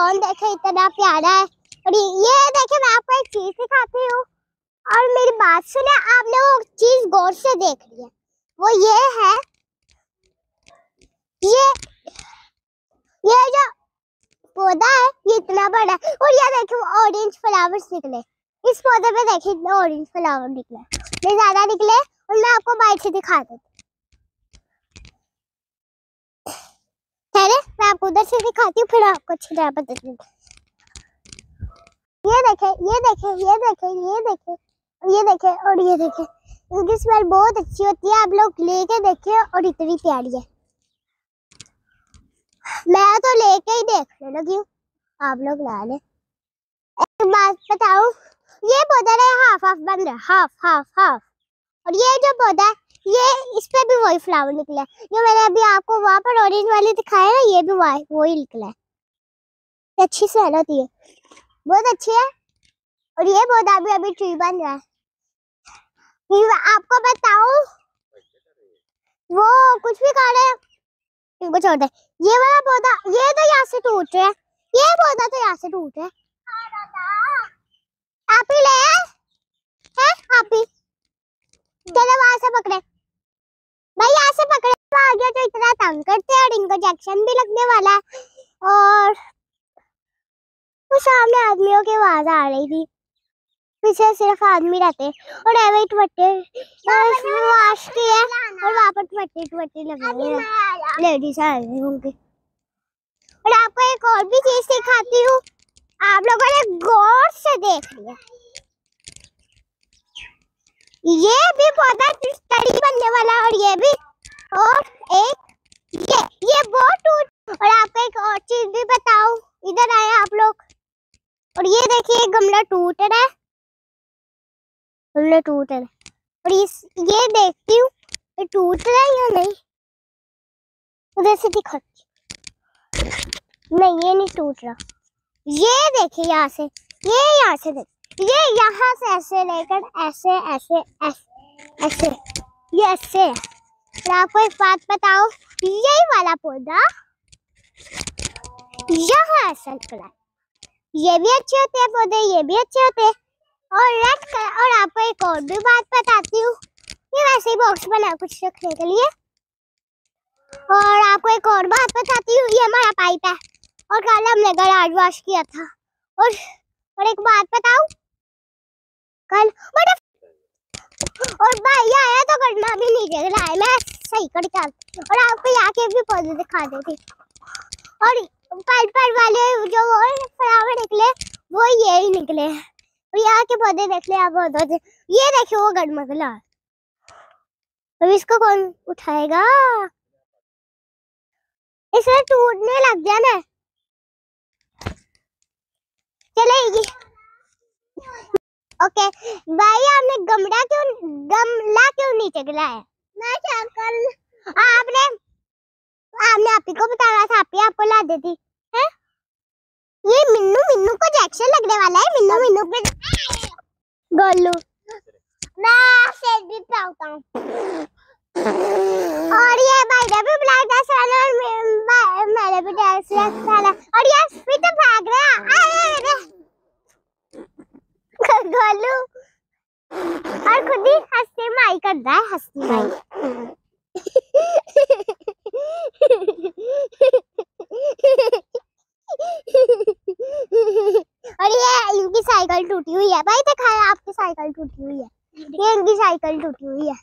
Lawn देखे इतना प्यारा है? और ये देखे, मैं आपको एक चीज़ दिखाती हूँ। और मेरी बात सुने, आपने वो चीज़ गौर से देख ली है। वो ये है, ये ये जो पौधा है, ये इतना बड़ा है। और ये देखो ऑरेंज फ्लावर्स निकले। इस पौधे पे देखिए इतने ऑरेंज फ्लावर निकले नहीं ज़्यादा निकले और मैं आपको बाइक से दिखा देती ठहरे मैं आपको उधर से दिखाती हूँ फिर आपको अच्छी तरह बताती हूँ ये देखे ये देखे ये देखे ये देखे ये देखे और ये देखे। इनकी स्मेल बहुत अच्छी होती है, आप लोग लेके देखिए और इतनी प्यारी है। मैं तो लेके ही देखने लगी हूँ। आप लोग ला ले। एक बात बताऊँ, ये पौधा है हाफ़ हाफ़ रहा है हाफ़ हाफ़ हाफ़ और ये जो पौधा है ये इस पे भी वही फ्लावर निकला है। जो मैंने अभी आपको वहाँ पर ऑरेंज वाले दिखाया ना, ये भी वही वही निकला है। ये अच्छी होती है बहुत अच्छी है। और ये पौधा भी अभी ट्री बन रहा है। ये आपको बताऊँ, वो कुछ भी खा रहे हैं। इनको छोड़ दे। ये वाला पौधा, ये तो यहाँ से टूट रहा है। ये पौधा तो यहाँ से टूट रहा है। आप ही ले हैं आप ही? चलो वहाँ से पकड़े भाई यहाँ से पकड़े आ गया इतना करते हैं और इनको जैक्शन भी लगने वाला है। और वो सामने आदमियों की आवाज़ आ रही थी। पीछे सिर्फ़ आदमी रहते और एवे टवट्टे। वाश की है और वहाँ पर टवट्टे टवट्टे लगे हुए हैं। लेडीज़ आ रही होंगे और आपको एक और भी चीज़ सिखाती हूँ। आप लोगों ने गौर से देख लिया। ये भी पौधा बनने वाला और ये भी। और एक ये ये बहुत टूट और आपको एक और चीज़ भी बताऊँ इधर आए आप लोग और ये देखिए गमला टूट रहा। है गमला टूट रहा। है और इस, ये देखती हूँ, ये टूट रहा है या नहीं? उधर से दिखाती नहीं, ये नहीं टूट रहा। ये देखिए यहाँ से, ये यहाँ से देख। ये यहाँ से ऐसे लेकर, ऐसे ऐसे ऐसे ऐसे, ये ऐसे और आपको एक बात बताओ, यही वाला पौधा यहाँ ऐसा निकला ये भी अच्छे होते हैं पौधे, ये भी अच्छे होते हैं। और रेड कलर और आपको एक और भी बात बताती हूँ। ये वैसे ही बॉक्स बना कुछ रखने के लिए। और आपको एक और बात बताती हूँ, ये हमारा पाइप है। और कल हमने गराज वॉश किया था। और और एक बात बताऊँ? कल बड़ा और भाई, आया तो करना भी नहीं दे रहा है। मैं सही कर चल और आपको यहाँ के भी पौधे दिखा देती और पर पर वाले जो फ्लावर निकले वो ये ही निकले। और यहाँ के पौधे देख ले आप पौधे ये देखिए वो गड़मगला। अब इसको कौन उठाएगा? इसे टूटने लग गया ना। चलेगी ओके भाई आपने गमला क्यों गमला क्यों नीचे गिराया? मैं क्या कर? आपने आपने आप ही को बताया था, आप ही आपको ला देती है? ये मिन्नू मिन्नू को जैक्शन लगने वाला है, मिन्नू मिन्नू पे गोलू मैं सेट भी पाऊँगा और ये भाई ने भी ब्लैक ड्रेस वाला और मैंने भी ड्रेस वाला और ये फिर तो भाग रहा है। गोलू और खुद ही हँसते माई कर रहा है हंसती माई और ये इनकी साइकिल टूटी हुई है। भाई, दिखाया आपकी साइकिल टूटी हुई है। ये इनकी साइकिल टूटी हुई है।